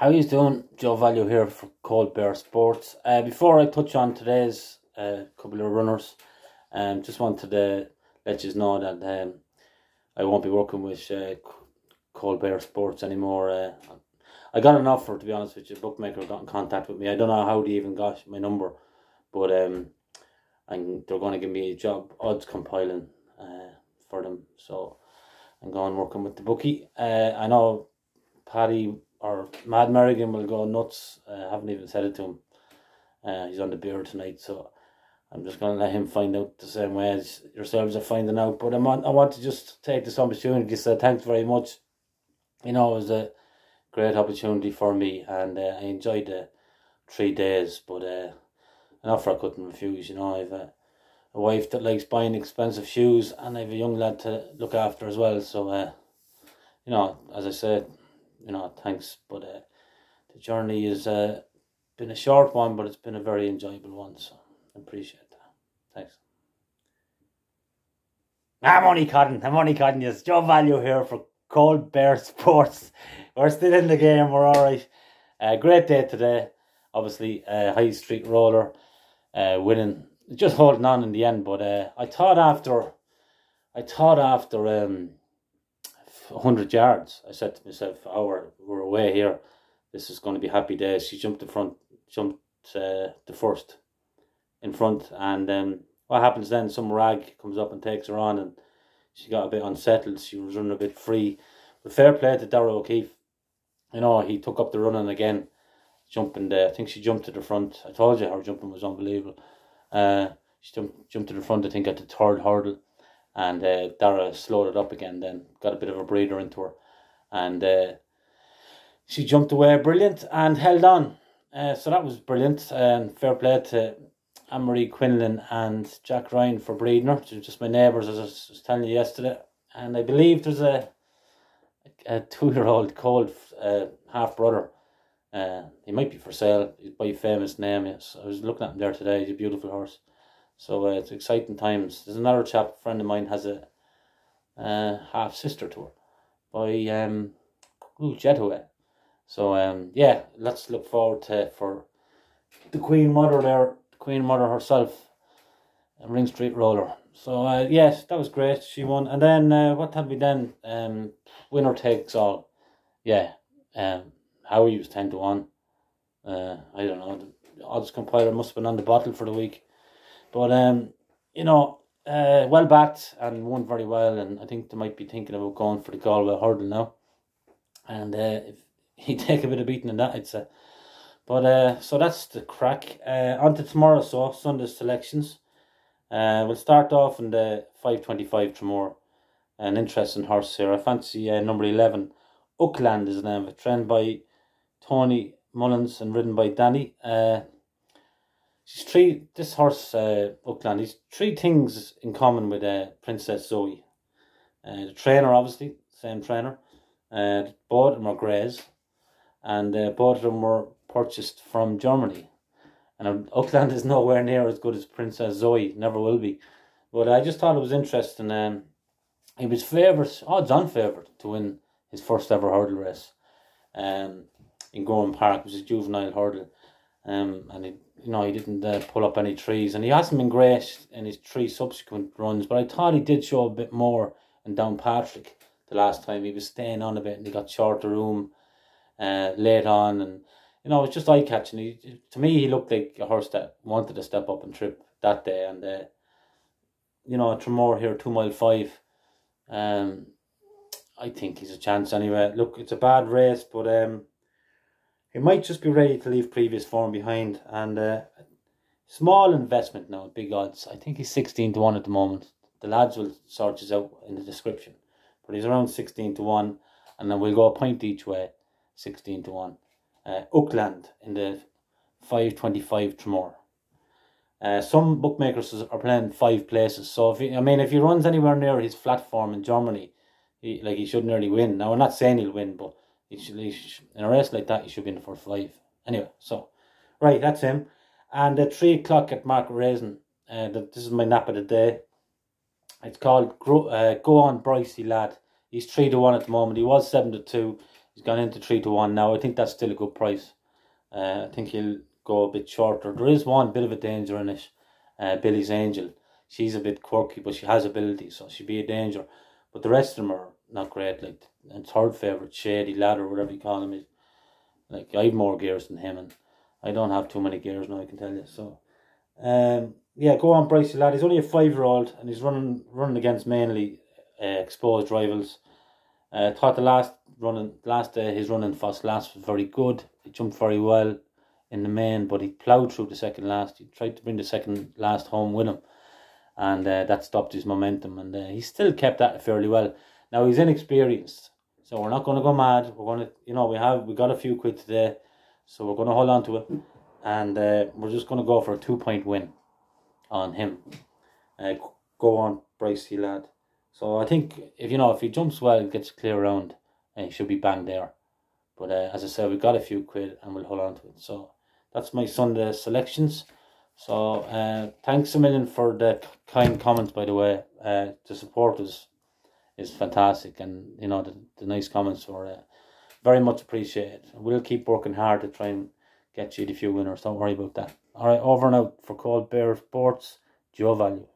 How you doing? Joe Value here for Coldbeer Sports. Uh, before I touch on today's uh, couple of runners, um, just wanted to let you know that um, I won't be working with uh, Coldbeer Sports anymore. Uh, I got an offer, to be honest with you. Bookmaker got in contact with me. I don't know how they even got my number, but um, and they're going to give me a job odds compiling uh, for them. So I'm going working with the bookie. Uh, I know Paddy or Mad Merrigan will go nuts. I haven't even said it to him. Uh, he's on the beer tonight, so I'm just going to let him find out the same way as yourselves are finding out. But I'm on, I want to just take this opportunity to say thanks very much. You know, it was a great opportunity for me, and uh, I enjoyed the three days. But uh, an offer I couldn't refuse. You know, I've a, a wife that likes buying expensive shoes, and I have a young lad to look after as well. So, uh, you know, as I said, you know, thanks. But uh, the journey has uh, been a short one, but it's been a very enjoyable one. So I appreciate that. Thanks. I'm only cutting. I'm only cutting. Yes, Joe Value here for Coldbeer Sports. We're still in the game. We're all right. Uh, great day today. Obviously, uh, High Street Roller uh, winning, just holding on in the end. But uh, I thought after, I thought after um, 100 yards. I said to myself, oh, we're, we're away here. This is going to be happy days. She jumped the front, jumped uh, the first in front. And um, what happens then? Some rag comes up and takes her on, and she got a bit unsettled. She was running a bit free. But fair play to Darragh O'Keeffe. You know, he took up the running again, jumping there. I think she jumped to the front. I told you her jumping was unbelievable. Uh, she jumped, jumped to the front, I think, at the third hurdle and uh, Darragh slowed it up again. Then got a bit of a breather into her, and uh, she jumped away brilliant and held on. Uh, so that was brilliant and fair play to Anne Marie Quinlan and Jack Ryan for breeding her. They're just my neighbours, as I was telling you yesterday. And I believe there's a a two year old called uh, half brother. Uh, he might be for sale. He's by famous name. Yes, I was looking at him there today. He's a beautiful horse. So uh, it's exciting times. There's another chap, a friend of mine, has a uh, half sister to her by um, ooh, Jetaway. So um, yeah, let's look forward to for the Queen Mother there, the Queen Mother herself, Ring Street Roller. So uh, yes, that was great. She won, and then uh, what had we then? Um, winner takes all. Yeah, um, Howie was ten to one. Uh, I don't know. The odds compiler must have been on the bottle for the week. But um, you know, uh, well backed and won very well, and I think they might be thinking about going for the Galway hurdle now. And uh, if he take a bit of beating in that, I'd say. But uh, so that's the crack. Uh, on to tomorrow, so Sunday's selections. Uh, we'll start off in the five twenty five tomorrow. An interesting horse here. I fancy uh, number eleven. Auckland is the name of it, trained by Tony Mullins and ridden by Danny. Uh, she's three. This horse, uh, Auckland, he's three things in common with uh, Princess Zoe. Uh, the trainer, obviously, same trainer. Uh, both of them are greys, and uh, both of them were purchased from Germany. And Auckland is nowhere near as good as Princess Zoe, never will be. But I just thought it was interesting. Um, he was favourite, odds on favourite to win his first ever hurdle race. Um, in Gowran Park, which is a juvenile hurdle. Um, and he you know, he didn't uh, pull up any trees, and he hasn't been great in his three subsequent runs. But I thought he did show a bit more in Downpatrick the last time. He was staying on a bit, and he got short of room uh, late on, and you know, it was just eye catching. He, to me, he looked like a horse that wanted to step up and trip that day, and uh, you know, Tramore here, two mile five. Um, I think he's a chance anyway. Look, it's a bad race, but um, he might just be ready to leave previous form behind. And uh, small investment now, big odds. I think he's 16 to 1 at the moment. The lads will sort this out in the description. But he's around 16 to 1. And then we'll go a point each way, 16 to 1. Uh, Auckland in the 525 tomorrow. Uh, some bookmakers are playing five places. So if he, I mean, if he runs anywhere near his flat form in Germany, he, like he should nearly win. Now, I'm not saying he'll win, but he should, should, in a race like that, he should be in the first five. Anyway, so, right, that's him. And at 3 o'clock at Market Rasen, uh, this is my nap of the day. It's called uh, Go On Brycey Lad. He's 3 to 1 at the moment. He was 7 to 2. He's gone into three to one now. I think that's still a good price. Uh, I think he'll go a bit shorter. There is one bit of a danger in it. Uh, Billy's Angel. She's a bit quirky, but she has ability, so she'd be a danger. But the rest of them are not great. Like and third favorite, Shady Ladder, whatever you call him, is like I have more gears than him, and I don't have too many gears now. I can tell you. So, um, yeah, go on, Bryce lad. He's only a five year old, and he's running running against mainly uh, exposed rivals. Uh, thought the last running last day his running first last was very good. He jumped very well in the main, but he ploughed through the second last. He tried to bring the second last home with him, and uh, that stopped his momentum. And uh, he still kept that fairly well. Now he's inexperienced, so we're not going to go mad. We're going to, you know, we have we got a few quid today, so we're going to hold on to it, and uh, we're just going to go for a two point win on him. Uh, go on, Brycey lad. So I think if you know if he jumps well, and gets clear around, uh, he should be bang there. But uh, as I said, we've got a few quid and we'll hold on to it. So that's my Sunday selections. So uh, thanks a million for the kind comments, by the way. Uh, the support is is fantastic, and you know the, the nice comments were uh, very much appreciated. We'll keep working hard to try and get you the few winners. Don't worry about that. All right, over and out for Coldbeer Sports. Joe Value.